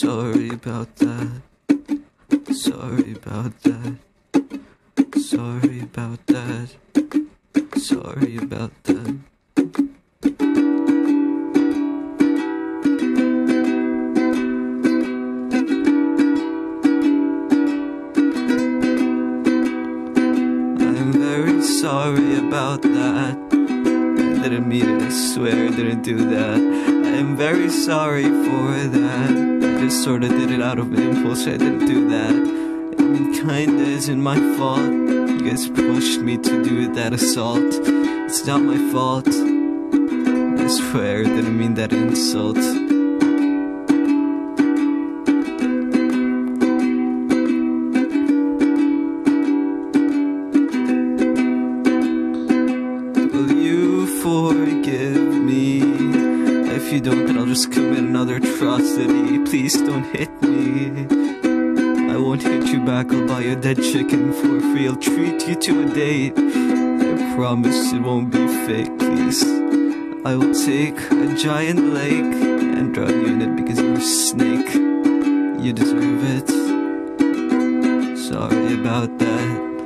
Sorry about that. Sorry about that. Sorry about that. Sorry about that. I'm very sorry about that. I didn't mean it, I swear I didn't do that. I'm very sorry for that. Just sorta did it out of impulse, I didn't do that. I mean, kinda isn't my fault. You guys pushed me to do that assault. It's not my fault. I swear I didn't mean that insult. Will you forgive me? If you don't, then I'll just commit another atrocity. Please don't hit me. I won't hit you back, I'll buy a dead chicken for free. I'll treat you to a date. I promise it won't be fake, please. I will take a giant lake and drown you in it because you're a snake. You deserve it. Sorry about that.